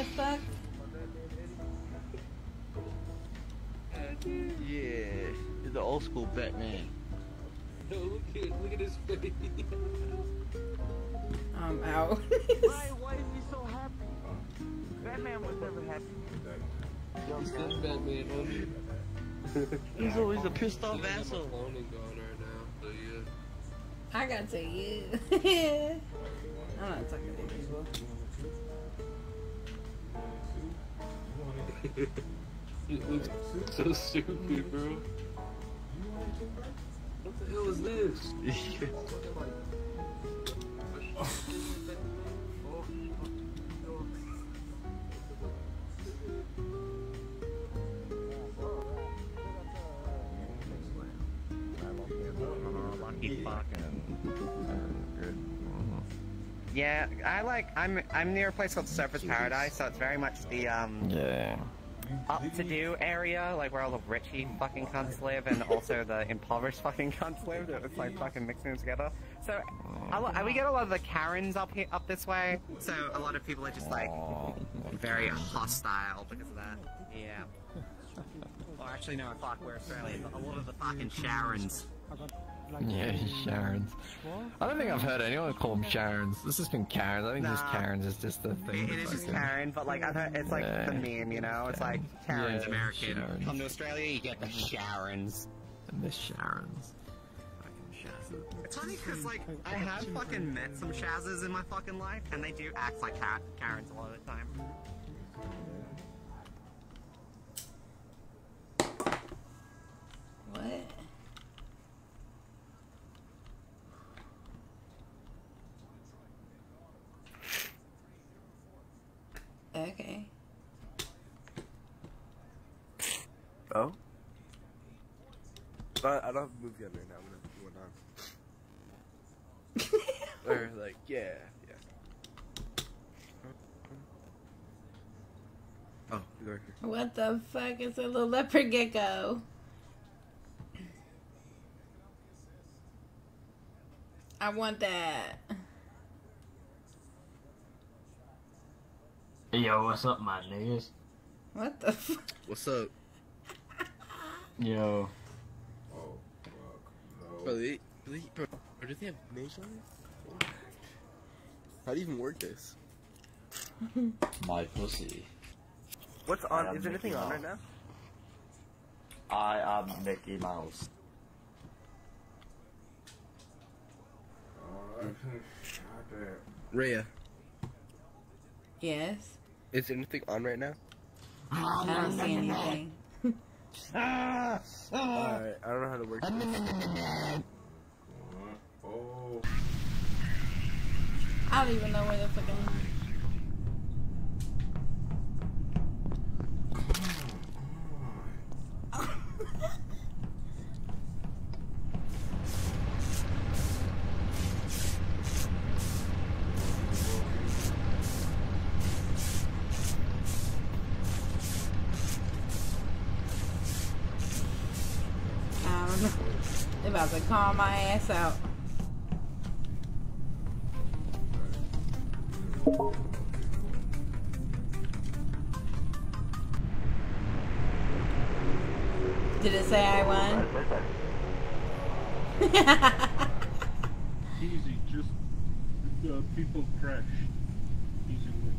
the fuck? Yeah, he's the old school Batman. Yo, look at look at his face. I'm out. why, why is he so happy? Batman was never happy. He's still Batman, homie. He's always a pissed off He's asshole. alone and right now. So yeah. I got to tell you. I'm not talking to people. Looks so stupid, bro. What the hell is this? I like. I'm I'm near a place called Surfers Paradise, so it's very much the um Yeah. up to do area, like where all the richy fucking cunts live, and also the impoverished fucking cunts live. It's like fucking mixing them together. So lo- we get a lot of the Karens up here, up this way. So a lot of people are just like very hostile because of that. Yeah. Well, actually, no, fuck, we're Australian. A lot of the fucking Sharons. Yeah, Sharon's. I don't think I've heard anyone call them Sharon's. This has been Karen's. I think just Nah. Karen's is just the thing. It, it is just uh, Karen, but like I've heard, it's like Yeah. the meme, you know? It's like Karen's Yeah, American. Sharons. Come to Australia, you get the Sharons. And the Sharon's. It's funny because like I have fucking met some Shazas in my fucking life, and they do act like Ka- Karens a lot of the time. What? Okay. Oh? But I don't have a movie on right now. I'm gonna put one on. or like, yeah, yeah. Oh, you go right here. What the fuck is a little leopard gecko? I want that. Yo, what's up, my niggas? What the fuck? What's up? Yo. Bro, they, do they, bro, bro, do they have names on it? How do you even work this? My pussy. What's on? Is there anything Mickey on right now? I am Mickey Mouse. Reya, Yes. is there anything on right now? I don't see anything. Alright, I don't know how to work this. Oh. I don't even know where the fucking. About my ass out. Did it say I won? Easy, just uh, people crash. Easy win.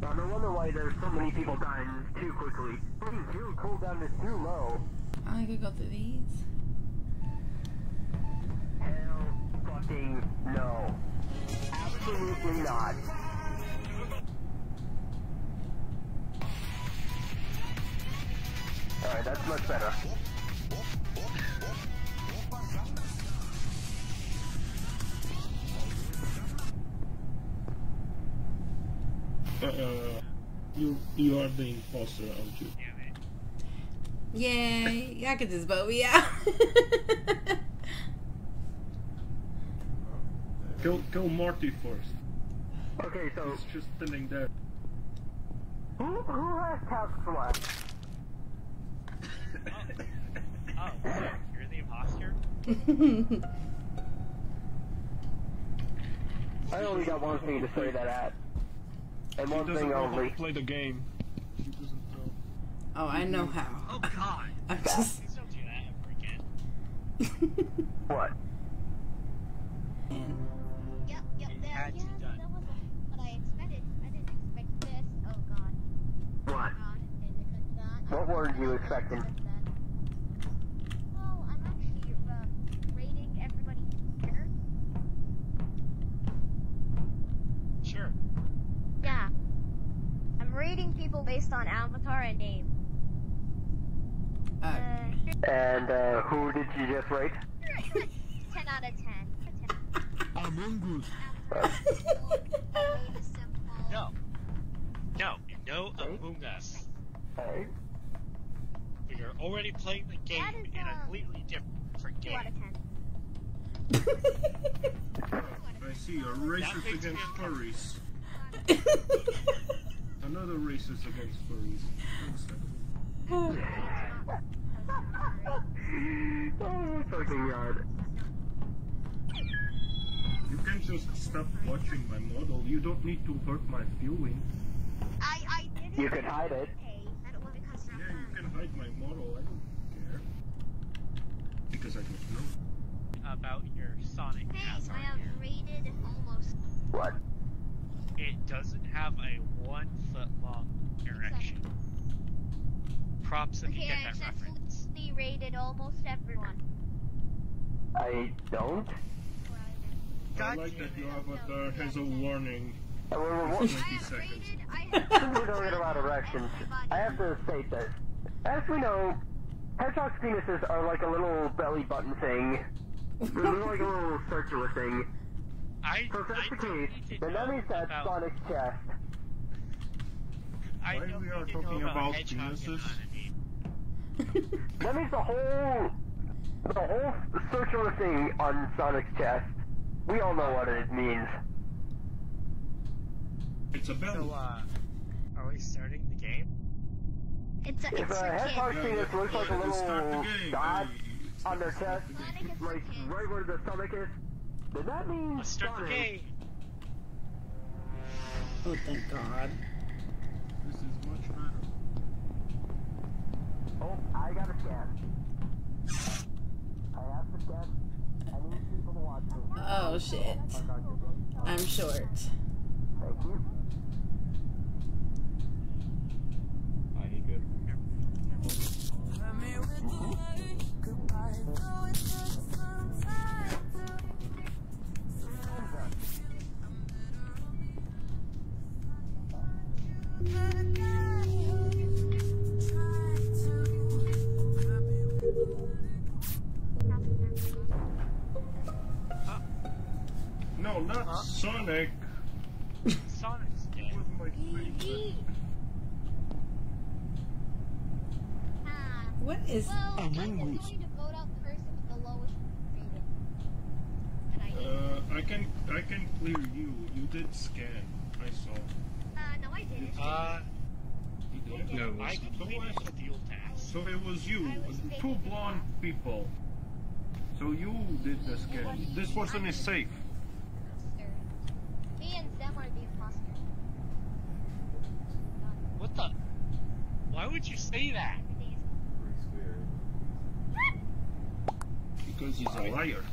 Now, no wonder why there's so many people dying too quickly. Please, your cooldown is too low. I could go through these. Hell fucking no. Absolutely not. Alright, that's much better. Uh, uh, you you are the imposter, aren't you? Yay! I could just vote me out. Kill kill Marty first. Okay, so He's just standing there. who, who has tasks left? Oh, oh, you're the imposter? I only got one thing to say that at. And one doesn't thing only. play the game. She doesn't know. Oh, I know how. Oh God! I'm just. Please don't do that ever again. What? Yep, yep, that, Had to yeah, done. that wasn't what I expected. I didn't expect this. Oh god. What? God, didn't expect that. What were you expecting? Well, I'm actually uh, rating everybody dinner. Sure. Yeah. I'm rating people based on avatar and name. Uh, Uh, And uh, who did you just rate? 10 out of 10. Among Us. Name is simple. No. No. No Among Us. Hey. We are already playing the game That is, in a um, completely different 2 game. I see you're racist makes me against furries. Another racist against furries. One second. Oh, fucking god. You can just stop watching my model. You don't need to hurt my feelings. I, I didn't You can hide it. Hey, I don't want to cuss Yeah, you can hide my model. I don't care. Because I don't know. About your Sonic Hey, avatar. I have rated almost. What? It doesn't have a one foot long erection. Props if you get I that reference. successfully rated almost everyone. I don't. I God like that damn your it. avatar has a warning. Uh, we're- we're- I 20 have seconds. I have. We don't get a lot of erections, I have to state this. As we know, hedgehogs' penises are like a little belly button thing. They're like a little circular thing. I, So if that's I the don't case, need to then that means that's about, Sonic's chest. I Why don't we are need to know talking about, about penises? That means the whole, the whole circular thing on Sonic's chest. We all know what it means. It's a belly. So, uh, are we starting the game? It's a, If it's a for hedgehog kids. penis looks like a Let's start the little game. dot Hey, on their chest, Sonic is for like kids. right where the stomach is, then that means Let's start the game. oh, thank God. This is much better. Oh, I got a scan. I have to scan. I need people to watch me. Oh shit. I'm short. Sonic. Sonic's game. With my favorite. Ah, What is? well, I'm just going to vote out the person with the lowest rating. I Uh, I can I can clear you. You did scan. I saw. Uh, no, I didn't. Uh, You did. No, it I wasn't. completed the dual task. So it was you, was two blonde people. So you did the scan. This person is safe. Me and Zem are the imposters. What the? Why would you say that? Because he's a liar.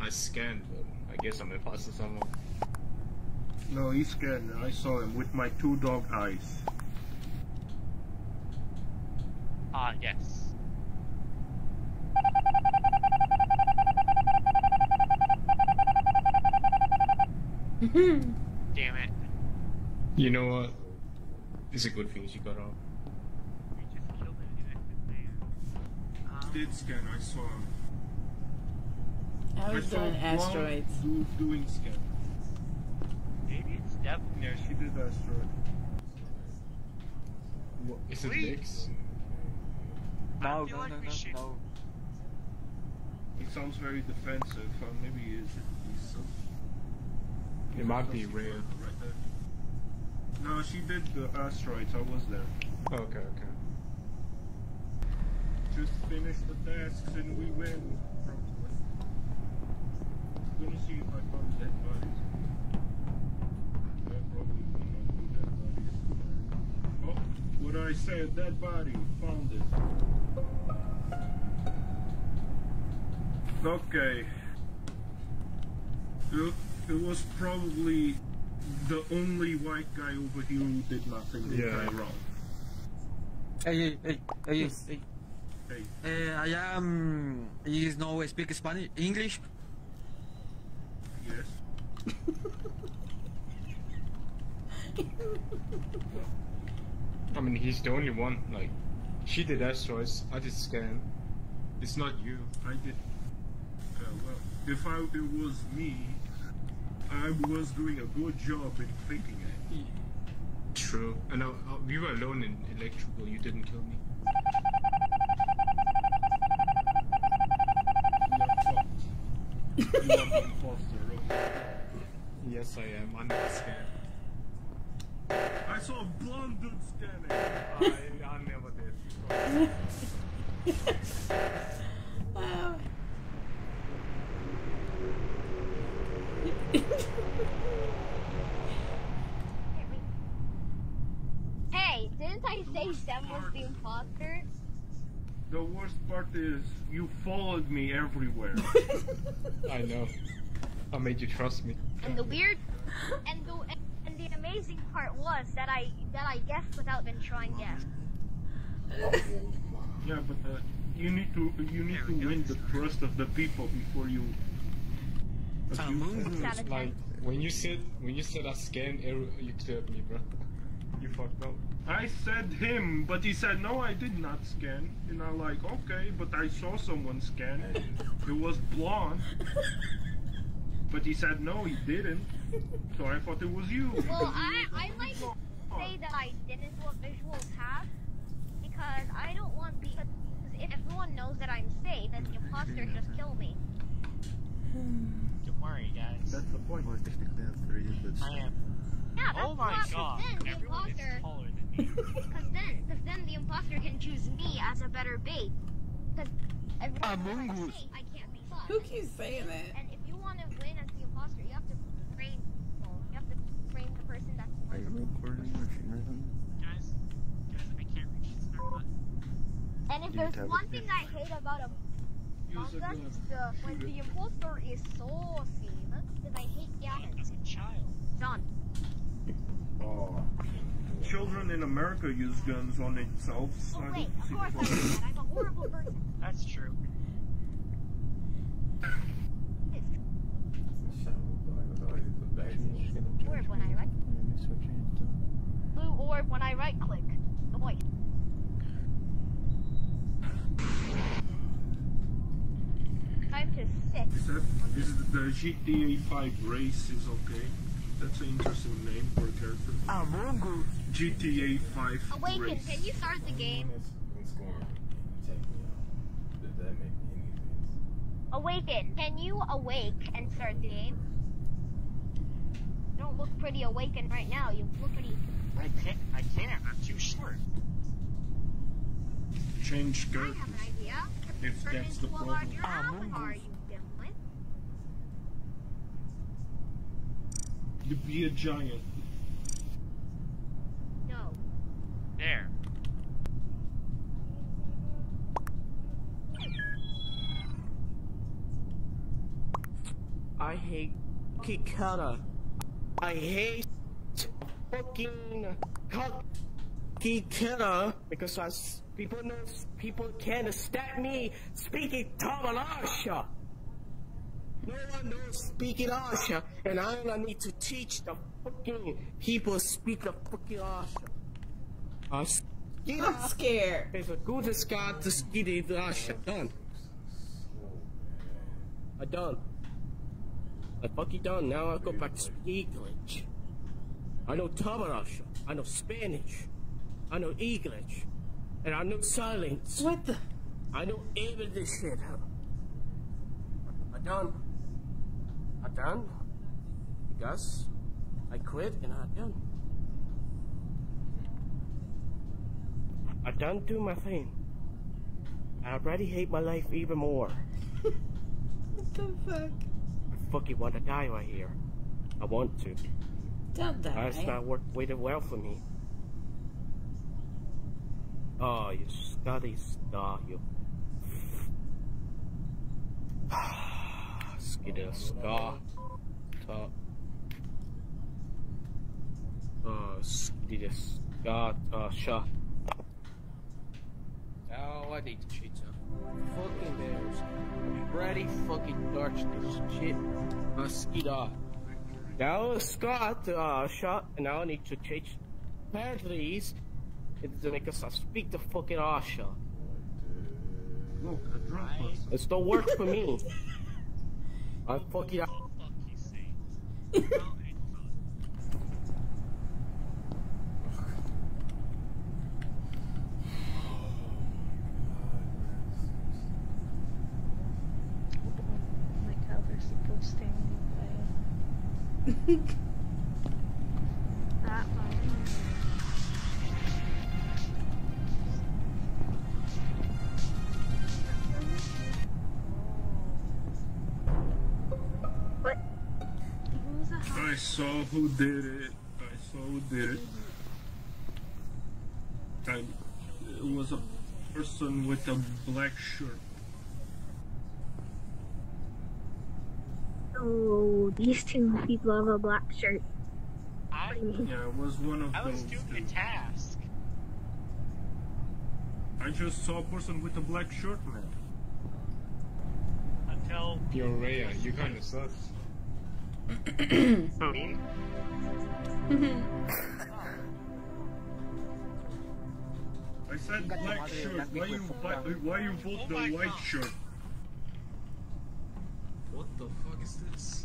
I scanned, him. I guess I'm imposter someone. No, he scanned. I saw him with my two dog eyes. Ah, yes. Damn it. You know what? It's a good thing she got off. We just killed an innocent man. Um, Did scan. I saw him. I was saw doing blonde asteroids. dude doing scan. maybe it's Devil. Yeah, she did asteroid. Is it Please. Nix? I feel like we should. He sounds very defensive. Uh, maybe he is. He's so... It might be red. Right. No, she did the asteroids. I was there. Okay, okay. Just finish the tasks and we win. Probably. I'm gonna see if I found dead bodies. Yeah, probably will not do oh, I said, dead body. Found it. Okay. It, it was probably the only white guy over here who did nothing the Yeah. entire round. Hey, hey, hey, hey, Yes. hey. Hey. Eh, I am. You know speak Spanish, English. Yes. I mean, he's the only one. Like, she did asteroids. I did scan. It's not you. I did. Uh, well, if I, it was me, I was doing a good job in faking it. True. And uh, uh, we were alone in electrical. You didn't kill me. Yes, I am. I'm not scan. I saw a blonde dude scanning. I, I never did. Hey, didn't I say Sam was the imposter? The worst part is you followed me everywhere. I know. I made you trust me. And the weird, and the and the amazing part was that I that I guessed without even trying guess. yeah, but uh, you need to you need to win the trust of the people before you. abuse. Like when you said when you said I scanned, arrow, you cleared me, bro. You fucked up. I said him, but he said no, I did not scan. And I'm like, okay, but I saw someone scan. It It was blonde. But he said no, he didn't. So I thought it was you. Well, I I like to say that I didn't do a visual tap because I don't want because if everyone knows that I'm safe, then the imposter just kill me. Don't worry, guys. That's the point. Well, technically I have three, but I am. Yeah, that's Oh my not, 'cause god. Then the Everyone is taller than me. because then, because then the imposter can choose me as a better bait. Because everyone knows I'm I can't be fucked. Who keeps saying that? And if you want to win as the imposter, you have to frame, well, you have to frame the person that's. Are you recording or streaming? Guys, guys, I can't reach the start button. And if You there's one thing I hate about a Among Us, it's the when the imposter is so safe. Because I hate gammon. As a child. Done. Oh. Children in America use guns on themselves. Oh wait, of course I problem. do that. I'm a horrible person. That's true. Orb when I right. Blue orb when I right click. Oh boy. Time to sit. Is that is the GTA 5 race is okay? That's an interesting name for a character. Ah, Among GTA 5 Awaken, race. can you start the game? Awaken, can you awake and start the game? You don't look pretty awakened right now. You look pretty. I can't. I can't. I'm too short. Change I have an idea. If Turn that's the into a problem. larger ah, avatar, you dimwit. You be a giant. No. There. I hate Kikata. I hate fucking Kikata because I people know people can't stab me speaking Tamalasha. No one knows speaking Asha, and I I need to teach the fucking people speak the fucking Asha. I'm scared. It's a good Scott to skitty Asha. Done. I done. I fucking done. Now I go back to English. I know Tamarasha. I know Spanish. I know English. And I know silence. What the? I know every this shit. I done. I done. Because I quit and I done. I done do my thing. I already hate my life even more. What the fuck? I fucking want to die right here. I want to. Don't die. That's not work waited well for me. Oh, you Scotty star, you. Skidder scar. Top. Oh, skidder scar, uh, Tasha. Oh, I need to cheat some. Fucking bears. Ready fucking touch this shit. Uh, skidder. Now, Scott, uh, shot, and now I need to change. Apparently, it's to make us speak the fucking Asha. Look, a drunk person. It's don't work for me. I fucking. Like how that? Who's saw who did it. I saw who did it. And it was a person with a black shirt. Oh, these two people have a black shirt. I, Yeah, it was one of I was those doing two. a task. I just saw a person with a black shirt, man. Until Yo, Reya, you kinda sus. me. I said black shirt. Why you why, why you vote the white shirt? What the fuck is this?